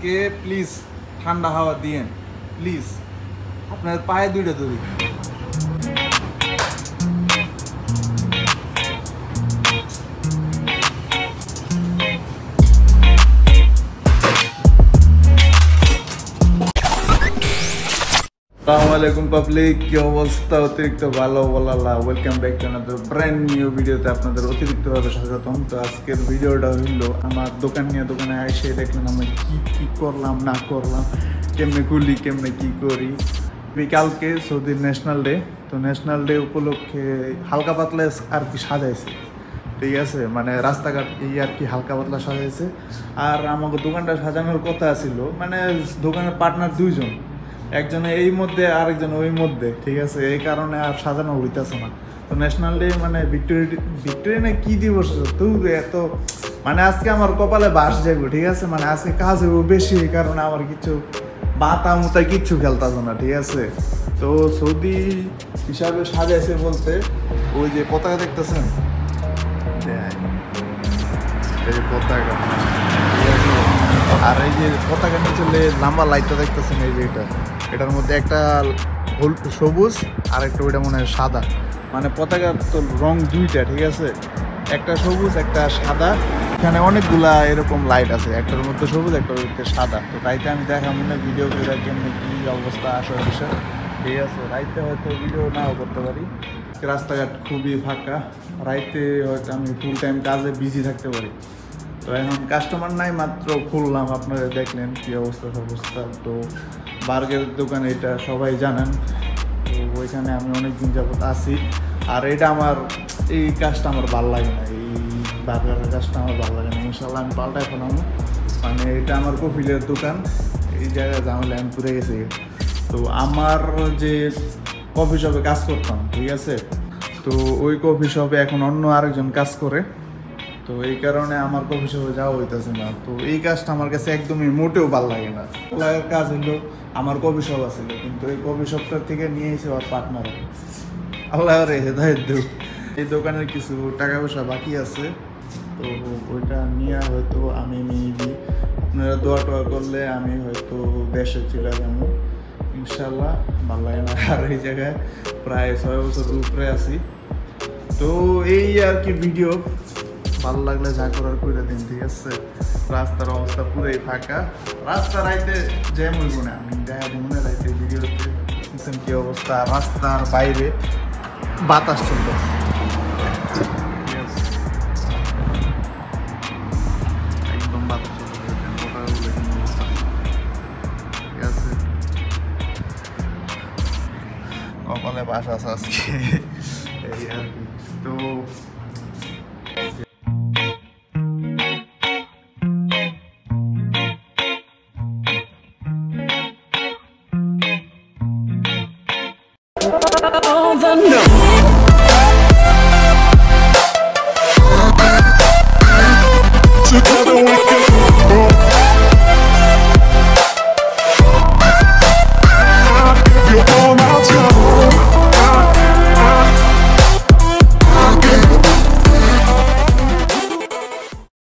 আমাকে প্লিজ ঠান্ডা হাওয়া দিয়েন প্লিজ আপনার পায়ে দুইটা ধরি আসসালামু আলাইকুম পাবলিক, কি অবস্থা? অতিরিক্ত ভালো বলালা welcome back to another brand new ভিডিওতে আপনাদের অতিরিক্তভাবে স্বাগতম। তো আজকের ভিডিওটা হইল, আমার দোকান নিয়ে দোকানে এসে দেখলেন আমি কি কি করলাম, না করলাম, কেমনে খুলি, কেমনে কি করি। বিকালকে সৌদির ন্যাশনাল ডে তো ন্যাশনাল ডে উপলক্ষে হালকা পাতলা আর কি সাজাইছে। ঠিক আছে? মানে রাস্তাঘাট এই আর কি হালকা পাতলা সাজাইছে। আর আমাকে দোকানটা সাজানোর কথা ছিল মানে দোকানের পার্টনার দুইজন। একজনে এই মধ্যে, আরেকজন ওই মধ্যে, ঠিক আছে? এই কারণে আর সাজানো হইতেছে না। তো ন্যাশনাল ডে মানে ভিক্টোরি ভিক্টোরি না কি দিবস? তুই এত মানে আজকে আমার কপালে বাস যাব ঠিক আছে? মানে আজকে কাজ হইব বেশি, এই কারণে আমার কিছু বাতা মুতা কিচ্ছু খেলতাছে না, ঠিক আছে? তো সৌদি হিসাবে সাজাইছে বলতে, ওই যে পতাকা দেখতেছেন? পতাকা? আর এই যে পতাকা নিচে লম্বা লাইটটা দেখতেছেন, এই যে এটা। এটার মধ্যে একটা সবুজ আর একটা ওইটা মনে হয় সাদা। মানে পতাকার তো রং দুইটা, ঠিক আছে? একটা সবুজ, একটা সাদা। এখানে অনেকগুলা এরকম লাইট আছে, একটার মধ্যে সবুজ, একটার মধ্যে সাদা। তো তাইতে আমি দেখাম না ভিডিও করে কেমনি কী অবস্থা আসে বিষয়। ঠিক আছে, রাইতে হয়তো ভিডিও নাও করতে পারি। রাস্তাঘাট খুবই ফাঁকা। রাইতে হয়তো আমি ফুল টাইম কাজে বিজি থাকতে পারি। তো এখন কাস্টমার নাই, মাত্র খুললাম, আপনারা দেখলেন কী অবস্থা অবস্থা তো বার্গের দোকান এটা সবাই জানেন। তো ওইখানে আমি অনেক দিন যাবত আছি। আর এটা আমার, এই কাজটা আমার ভালো লাগে না। এই বার্গারের কাজটা আমার ভালো লাগে না। ইনশাল্লাহ আমি পাল্টাই ফেলাম। মানে এটা আমার কফিলের দোকান। এই জায়গায় ঝামেলা আমি পুরে গেছি। তো আমার যে কফি শপে কাজ করতাম, ঠিক আছে? তো ওই কফি শপে এখন অন্য আরেকজন কাজ করে। তো এই কারণে আমার কফি শপে যাওয়া হইতেছে না। তো এই কাজটা আমার কাছে একদমই মোটেও ভালো লাগে না। লাগার কাজ হলো আমার কফি শপ আছিল কিন্তু এই কফি শপটার থেকে নিয়ে এসে ওর পার্টনার আল্লাহ রে হেদায়ত দেব এই দোকানের কিছু টাকা পয়সা বাকি আছে। তো ওইটা নিয়ে হয়তো আমি মেবি আপনারা দোয়া টোয়া করলে আমি হয়তো দেশে চলে যাব। ইনশাল্লাহ ভালো লাগে না। আর এই জায়গায় প্রায় ছয় বছর উপরে আছি। তো এই আর কি ভিডিও ভালো লাগলে যা করার করে দিন, ঠিক আছে? রাস্তার অবস্থা পুরোই ফাঁকা। রাস্তা রাইতে জ্যাম হইব না। আমি দেখা দিব না রাইতে ভিডিওতে দেখছেন কি অবস্থা? রাস্তার বাইরে বাতাস Yes. একদম আছে আজকে। এই আর কি। তো All the no.